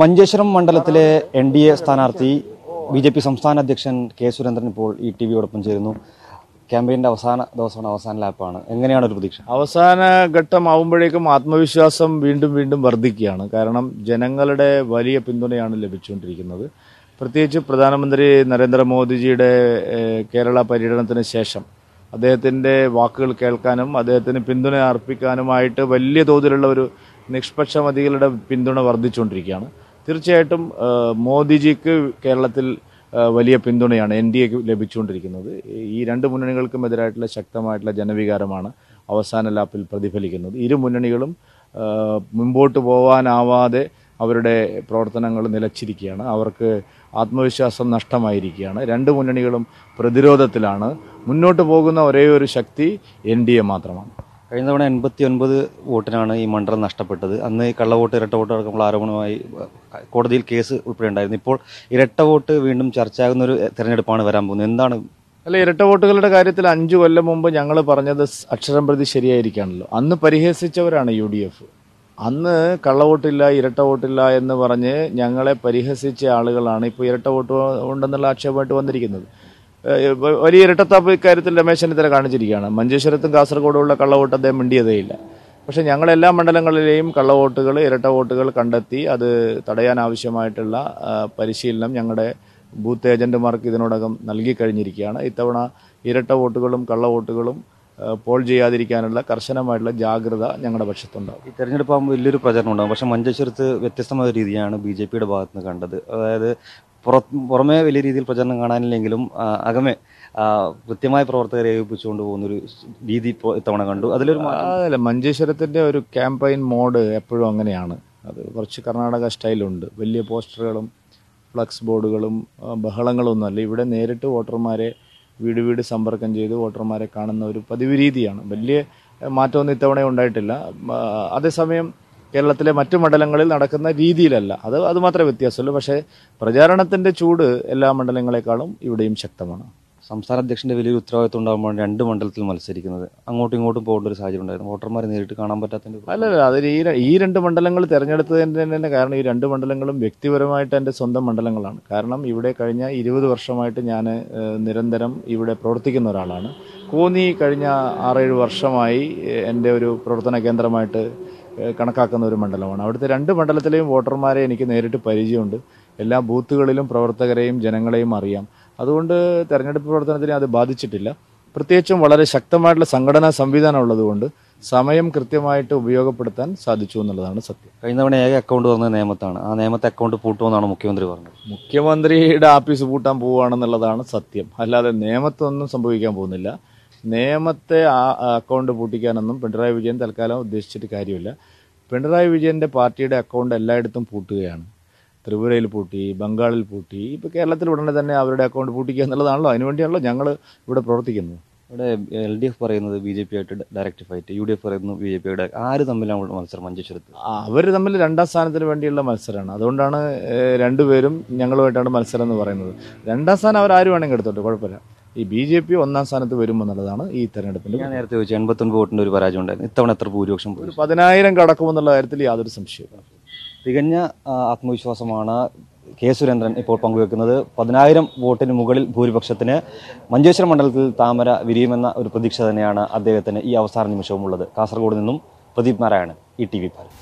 മഞ്ചേശ്വരം മണ്ഡലത്തിലെ N D A സ്ഥാനാർത്ഥി B J P സംസ്ഥാന അധ്യക്ഷൻ കെ സുരേന്ദ്രൻ ഇപ്പോൾ ഈ ടി വിയോടൊപ്പം ചേരുന്നു. ക്യാമ്പയിന്റെ അവസാന ദിവസമാണ് അവസാന ലാപ്പാണ്. എങ്ങനെയാണ് ഒരു പ്രതീക്ഷ? അവസാന ഘട്ടം ഘട്ടമാവുമ്പോഴേക്കും ആത്മവിശ്വാസം വീണ്ടും വീണ്ടും വർദ്ധിക്കുകയാണ്. കാരണം ജനങ്ങളുടെ വലിയ പിന്തുണയാണ് ലഭിച്ചുകൊണ്ടിരിക്കുന്നത്. പ്രത്യേകിച്ച് പ്രധാനമന്ത്രി നരേന്ദ്രമോദിജിയുടെ കേരള പര്യടനത്തിന് ശേഷം അദ്ദേഹത്തിന്റെ വാക്കുകൾ കേൾക്കാനും അദ്ദേഹത്തിന് പിന്തുണ അർപ്പിക്കാനുമായിട്ട് വലിയ തോതിലുള്ള ഒരു നിഷ്പക്ഷമതികളുടെ പിന്തുണ വർദ്ധിച്ചുകൊണ്ടിരിക്കുകയാണ്. തീർച്ചയായിട്ടും മോദിജിക്ക് കേരളത്തിൽ വലിയ പിന്തുണയാണ് എൻ ഡി എക്ക് ലഭിച്ചുകൊണ്ടിരിക്കുന്നത്. ഈ രണ്ട് മുന്നണികൾക്കും എതിരായിട്ടുള്ള ശക്തമായിട്ടുള്ള ജനവികാരമാണ് അവസാന ലാപ്പിൽ പ്രതിഫലിക്കുന്നത്. ഇരു മുന്നണികളും മുമ്പോട്ട് പോകാനാവാതെ അവരുടെ പ്രവർത്തനങ്ങൾ നിലച്ചിരിക്കുകയാണ്. അവർക്ക് ആത്മവിശ്വാസം നഷ്ടമായിരിക്കുകയാണ്. രണ്ട് മുന്നണികളും പ്രതിരോധത്തിലാണ്. മുന്നോട്ട് പോകുന്ന ഒരേ ഒരു ശക്തി എൻ മാത്രമാണ്. കഴിഞ്ഞ തവണ എൺപത്തി ഒൻപത് വോട്ടിനാണ് ഈ മണ്ഡലം നഷ്ടപ്പെട്ടത്. അന്ന് കള്ളവോട്ട് ഇരട്ട വോട്ട് അടക്കമുള്ള ആരോപണമായി കോടതിയിൽ കേസ് ഉൾപ്പെടെ ഉണ്ടായിരുന്നു ഇപ്പോൾ ഇരട്ട വോട്ട് വീണ്ടും ചർച്ചയാകുന്ന ഒരു തെരഞ്ഞെടുപ്പാണ് വരാൻ പോകുന്നത്. എന്താണ്? അല്ല ഇരട്ട വോട്ടുകളുടെ കാര്യത്തിൽ അഞ്ചു കൊല്ലം മുമ്പ് ഞങ്ങൾ പറഞ്ഞത് അക്ഷരം പ്രതി ശരിയായിരിക്കാണല്ലോ. അന്ന് പരിഹസിച്ചവരാണ് യു ഡി എഫ്. അന്ന് കള്ളവോട്ടില്ല ഇരട്ട വോട്ടില്ല എന്ന് പറഞ്ഞ് ഞങ്ങളെ പരിഹസിച്ച ആളുകളാണ് ഇപ്പോൾ ഇരട്ട വോട്ട് ഉണ്ടെന്നുള്ള ആക്ഷേപമായിട്ട് വന്നിരിക്കുന്നത്. വലിയ ഇരട്ടത്താപ്പ് ഇക്കാര്യത്തിൽ രമേശ് ചെന്നിത്തല കാണിച്ചിരിക്കുകയാണ്. മഞ്ചേശ്വരത്തും കാസർഗോഡുമുള്ള കള്ളവോട്ട് അദ്ദേഹം മിണ്ടിയതേയില്ല. പക്ഷേ ഞങ്ങൾ എല്ലാ മണ്ഡലങ്ങളിലെയും കള്ളവോട്ടുകൾ ഇരട്ട വോട്ടുകൾ കണ്ടെത്തി അത് തടയാൻ ആവശ്യമായിട്ടുള്ള പരിശീലനം ഞങ്ങളുടെ ബൂത്ത് ഏജന്റുമാർക്ക് ഇതിനോടകം നൽകി കഴിഞ്ഞിരിക്കുകയാണ്. ഇത്തവണ ഇരട്ട വോട്ടുകളും കള്ളവോട്ടുകളും പോൾ ചെയ്യാതിരിക്കാനുള്ള കർശനമായിട്ടുള്ള ജാഗ്രത ഞങ്ങളുടെ പക്ഷത്തുണ്ടാകും. ഈ തെരഞ്ഞെടുപ്പ് ആകുമ്പോൾ വലിയൊരു പ്രചരണം ഉണ്ടാകും. പക്ഷേ മഞ്ചേശ്വരത്ത് വ്യത്യസ്തമായ രീതിയാണ് ബി ജെ പിയുടെ ഭാഗത്ത് നിന്ന് കണ്ടത്. അതായത് പുറമേ വലിയ രീതിയിൽ പ്രചരണം കാണാനില്ലെങ്കിലും അകമേ കൃത്യമായ പ്രവർത്തകരെ ഏൽപ്പിച്ചുകൊണ്ട് പോകുന്നൊരു രീതി ഇത്തവണ കണ്ടു. അതിലൊരു അതല്ല മഞ്ചേശ്വരത്തിന്റെ ഒരു ക്യാമ്പയിൻ മോഡ് എപ്പോഴും അങ്ങനെയാണ്. അത് കുറച്ച് കർണാടക സ്റ്റൈലുണ്ട്. വലിയ പോസ്റ്ററുകളും ഫ്ലക്സ് ബോർഡുകളും ബഹളങ്ങളും ഒന്നുമല്ല ഇവിടെ നേരിട്ട് വോട്ടർമാരെ വീട് വീട് സമ്പർക്കം ചെയ്ത് വോട്ടർമാരെ കാണുന്ന ഒരു പതിവ് രീതിയാണ്. വലിയ മാറ്റമൊന്നും ഇത്തവണ ഉണ്ടായിട്ടില്ല. അതേസമയം കേരളത്തിലെ മറ്റു മണ്ഡലങ്ങളിൽ നടക്കുന്ന രീതിയിലല്ല. അത് അത് മാത്രമേ വ്യത്യാസമുള്ളൂ. പക്ഷേ പ്രചാരണത്തിന്റെ ചൂട് എല്ലാ മണ്ഡലങ്ങളെക്കാളും ഇവിടെയും ശക്തമാണ്. സംസ്ഥാന അധ്യക്ഷന്റെ വലിയൊരു ഉത്തരവാദിത്വം ഉണ്ടാകുമ്പോൾ രണ്ട് മണ്ഡലത്തിൽ മത്സരിക്കുന്നത്. അങ്ങോട്ടും ഇങ്ങോട്ടും പോകേണ്ട ഒരു സാഹചര്യം ഉണ്ടായിരുന്നു. വോട്ടർമാരെ നേരിട്ട് കാണാൻ പറ്റാത്തതിന്റെ അല്ല അല്ലല്ല അതിൽ ഈ ഈ രണ്ട് മണ്ഡലങ്ങൾ തിരഞ്ഞെടുത്തതിന്റെ തന്നെ കാരണം ഈ രണ്ട് മണ്ഡലങ്ങളും വ്യക്തിപരമായിട്ട് എന്റെ സ്വന്തം മണ്ഡലങ്ങളാണ്. കാരണം ഇവിടെ കഴിഞ്ഞ ഇരുപത് വർഷമായിട്ട് ഞാൻ നിരന്തരം ഇവിടെ പ്രവർത്തിക്കുന്ന ഒരാളാണ്. കോന്നി കഴിഞ്ഞ ആറേഴ് വർഷമായി എന്റെ ഒരു പ്രവർത്തന കേന്ദ്രമായിട്ട് കണക്കാക്കുന്ന ഒരു മണ്ഡലമാണ്. അവിടുത്തെ രണ്ട് മണ്ഡലത്തിലെയും വോട്ടർമാരെ എനിക്ക് നേരിട്ട് പരിചയമുണ്ട്. എല്ലാ ബൂത്തുകളിലും പ്രവർത്തകരെയും ജനങ്ങളെയും അറിയാം. അതുകൊണ്ട് തെരഞ്ഞെടുപ്പ് പ്രവർത്തനത്തിനെ അത് ബാധിച്ചിട്ടില്ല. പ്രത്യേകിച്ചും വളരെ ശക്തമായിട്ടുള്ള സംഘടനാ സംവിധാനം ഉള്ളതുകൊണ്ട് സമയം കൃത്യമായിട്ട് ഉപയോഗപ്പെടുത്താൻ സാധിച്ചു എന്നുള്ളതാണ് സത്യം. കഴിഞ്ഞ തവണ ഏക അക്കൗണ്ട് വന്ന നിയമത്താണ് ആ നിയമത്തെ അക്കൗണ്ട് പൂട്ടുമെന്നാണ് മുഖ്യമന്ത്രി പറഞ്ഞത്. മുഖ്യമന്ത്രിയുടെ ആഫീസ് പൂട്ടാൻ പോവുകയാണെന്നുള്ളതാണ് സത്യം. അല്ലാതെ നിയമത്തൊന്നും സംഭവിക്കാൻ പോകുന്നില്ല. നിയമത്തെ ആ അക്കൗണ്ട് പൂട്ടിക്കാനൊന്നും പിണറായി വിജയൻ തൽക്കാലം ഉദ്ദേശിച്ചിട്ട് കാര്യമില്ല. പിണറായി വിജയന്റെ പാർട്ടിയുടെ അക്കൗണ്ട് എല്ലായിടത്തും പൂട്ടുകയാണ്. ത്രിപുരയിൽ പൂട്ടി ബംഗാളിൽ പൂട്ടി. ഇപ്പൊ കേരളത്തിൽ ഉടനെ തന്നെ അവരുടെ അക്കൗണ്ട് പൂട്ടിക്കുക എന്നുള്ളതാണല്ലോ. അതിനുവേണ്ടിയാണല്ലോ ഞങ്ങൾ ഇവിടെ പ്രവർത്തിക്കുന്നത്. ഇവിടെ എൽ ഡി എഫ് പറയുന്നത് ബി ജെ പി ആയിട്ട് direct fight U D F പറയുന്നു ബി ജെ പി ആയിട്ട് ആര് തമ്മിലാണ് മത്സരം? മഞ്ചേശ്വരത്ത്. അവർ തമ്മിൽ രണ്ടാം സ്ഥാനത്തിന് വേണ്ടിയുള്ള മത്സരമാണ് അതുകൊണ്ടാണ് രണ്ടുപേരും ഞങ്ങളുമായിട്ടാണ് മത്സരം എന്ന് പറയുന്നത്. രണ്ടാം സ്ഥാനം അവർ ആര് വേണമെങ്കിൽ എടുത്തോട്ടെ? കുഴപ്പമില്ല. ഈ ബി ജെ പി ഒന്നാം സ്ഥാനത്ത് വരുമ്പോൾ എന്നുള്ളതാണ് ഈ തെരഞ്ഞെടുപ്പിന്റെ ഞാൻ നേരത്തെ ചോദിച്ചു എൺപത്തൊൻപത് വോട്ടിന്റെ ഒരു പരാജയം ഉണ്ടായിരുന്നു. ഇത്തവണ എത്ര ഭൂരിപക്ഷം ഒരു പതിനായിരം കടക്കുമെന്നുള്ള കാര്യത്തിൽ യാതൊരു സംശയവും തികഞ്ഞ ആത്മവിശ്വാസമാണ് കെ സുരേന്ദ്രൻ ഇപ്പോൾ പങ്കുവെക്കുന്നത്. പതിനായിരം വോട്ടിന് മുകളിൽ ഭൂരിപക്ഷത്തിന് മഞ്ചേശ്വരം മണ്ഡലത്തിൽ താമര വിരിയുമെന്ന ഒരു പ്രതീക്ഷ തന്നെയാണ് അദ്ദേഹത്തിന് ഈ അവസാന നിമിഷവും ഉള്ളത് കാസർഗോഡ് നിന്നും പ്രദീപ് നാരായണൻ ഈ ടി വി ഭാരത്